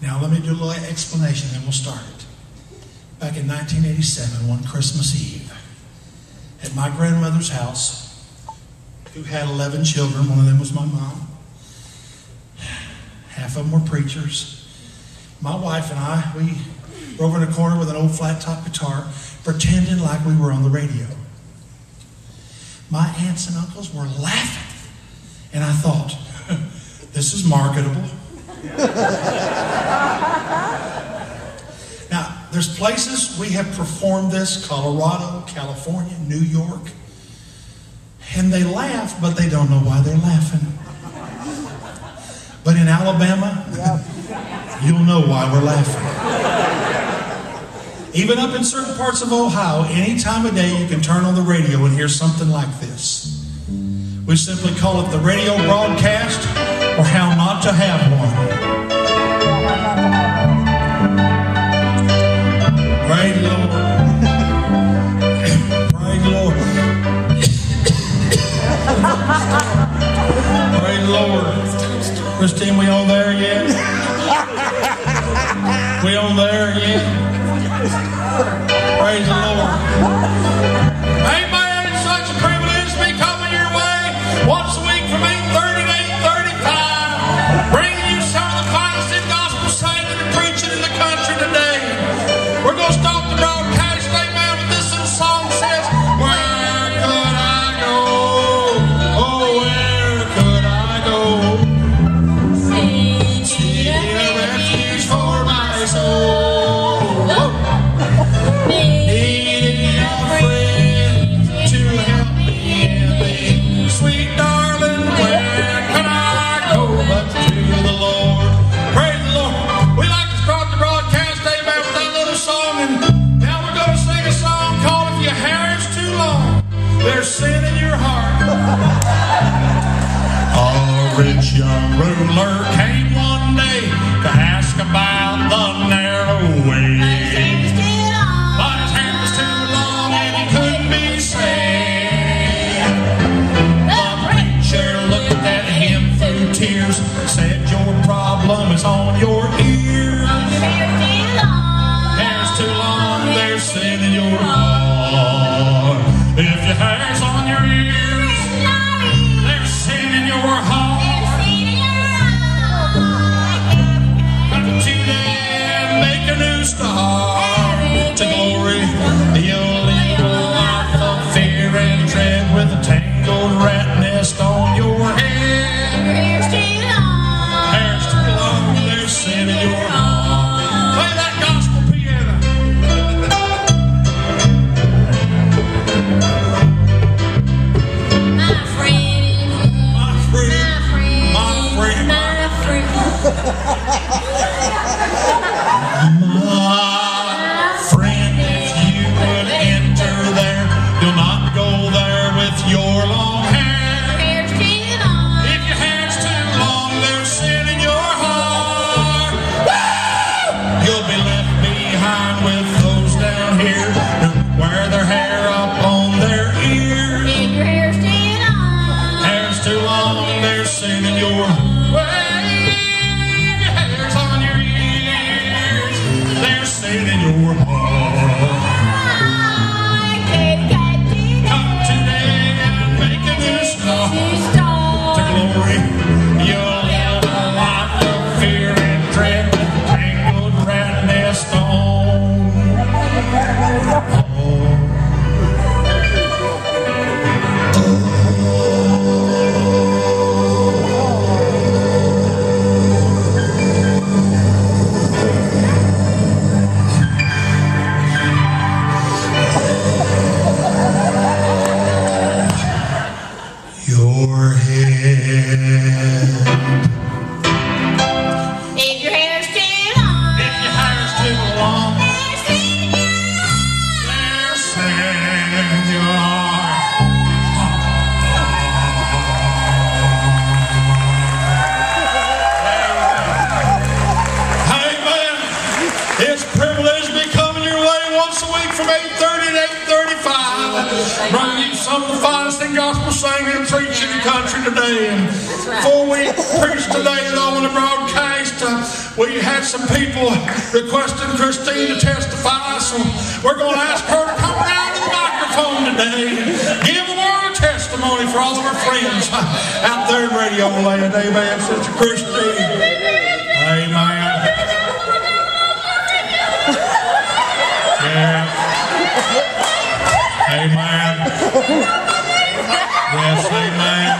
Now, let me do a little explanation, and we'll start it. Back in 1987, one Christmas Eve, at my grandmother's house, who had 11 children, one of them was my mom, half of them were preachers. My wife and I, we were over in a corner with an old flat top guitar, pretending like we were on the radio. My aunts and uncles were laughing, and I thought, this is marketable. now, there's places we have performed this Colorado, California, New York. And they laugh, but they don't know why they're laughing. But in Alabama, yep. you'll know why we're laughing. Even up in certain parts of Ohio, any time of day you can turn on the radio and hear something like this. We simply call it the radio broadcast or how not to have one. Praise Lord. Praise Lord. Praise Lord. Christine, we on there yet? we on there yet? for my soul. you some of the finest in gospel singing and preaching in the country today. And before we preach today, I want to broadcast. Uh, we had some people requesting Christine to testify, so we're going to ask her to come down to the microphone today. and Give a word of testimony for all of our friends uh, out there in radio land. Amen, Sister Christine. Amen. Yeah. Amen. Yes, amen.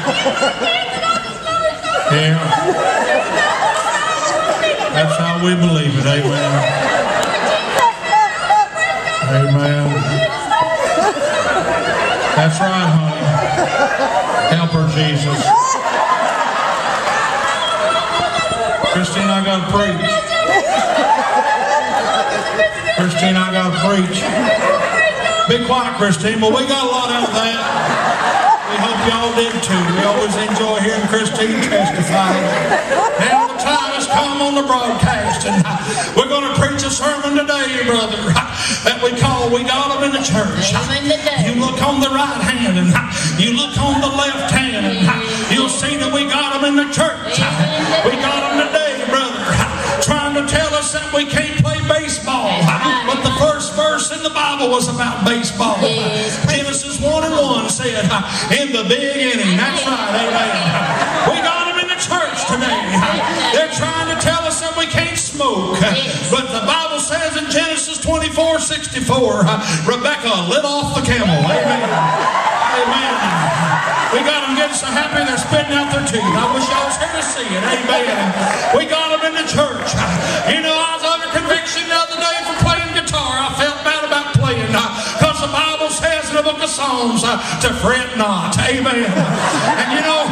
Yeah. That's how we believe it. Amen. Amen. That's right, honey. Help her, Jesus. Christine, I gotta preach. Christine, I gotta preach. Be quiet, Christine, but we got a lot out of that. We hope y'all did too. We always enjoy hearing Christine testify. Now the time has come on the broadcast, and we're going to preach a sermon today, brother, that we call We Got Them in the Church. You look on the right hand, and you look on the left hand, and you'll see that we got them in the church. We got them today, brother, trying to tell us that we can't Bible was about baseball. Yes. Genesis 1 and 1 said, In the beginning. That's right, amen. We got them in the church today. They're trying to tell us that we can't smoke. But the Bible says in Genesis 24 64, Rebecca lit off the camel. Amen. Amen. We got them getting so happy they're spitting out their teeth. I wish y'all was here to see it. Amen. We got them in the church. The Bible says in the book of Psalms uh, to fret not. Amen. And you know,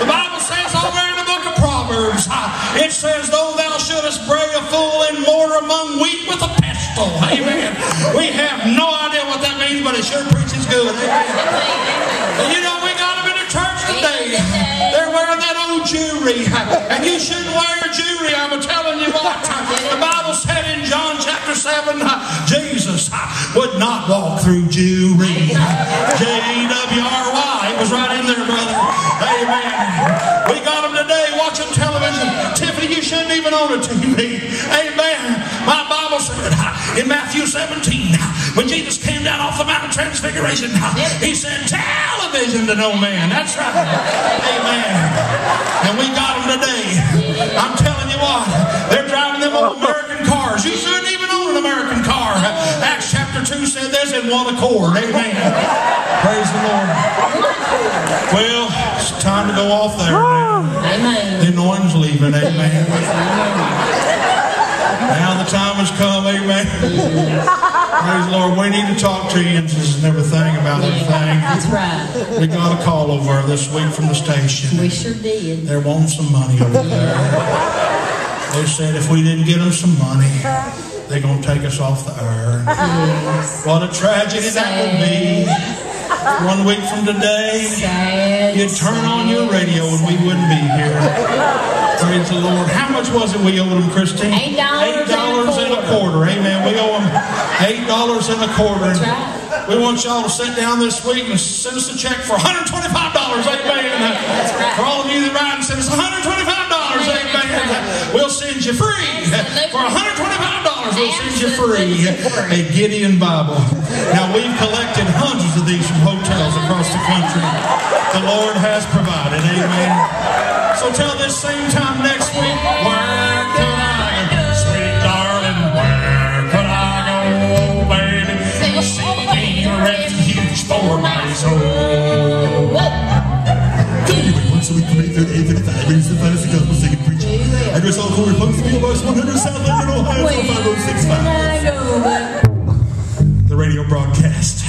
the Bible says over in the book of Proverbs, uh, it says, though thou shouldest bray a fool in mortar among wheat with a pestle. Amen. We have no idea what that means, but it sure preaches good. Amen. And you know, we got them in the church today. They're wearing that old jewelry. And you shouldn't would not walk through jewelry. J-E-W-R-Y. It was right in there, brother. Amen. We got them today watching television. Tiffany, you shouldn't even own a TV. Amen. My Bible said in Matthew 17, when Jesus came down off the Mount of Transfiguration, he said, television to no man. That's right. Amen. And we got them today. I'm telling you what, they're driving them old American cars. You shouldn't even own an American car. Acts chapter 2 said there's in one accord. Amen. Praise the Lord. Well, it's time to go off there. now. Amen. The anointing's leaving. Amen. Now the time has come, amen. Praise the Lord. We need to talk to you and everything about everything. That's right. We got a call over this week from the station. We sure did. They're wanting some money over there. They said if we didn't get them some money, they're going to take us off the air. What a tragedy that would be. One week from today, Sad. you'd turn on your radio and we wouldn't be here. Praise the Lord. How much was it we owed them, Christine? Eight dollars Eight and a dollars and a quarter. Amen. We owe them eight dollars and a quarter. That's right. We want y'all to sit down this week and send us a check for $125. Amen. right. For all of you that ride and send us $125. Amen. Amen. We'll send you free. Absolutely. For $125, we'll send you free a Gideon Bible. Now, we've collected hundreds of these from hotels across the country. The Lord has provided. Amen. So till this same time next week, where could I go? Sweet darling, where could I go, baby? Seeking a refuge for my soul. Anyway, once a week from 8.30 to 8.35, it is the finest gospel singing preaching. Address all Corey Punks, P.O. Box 100 South Lebanon, Ohio, 45065. I know, but The radio broadcast.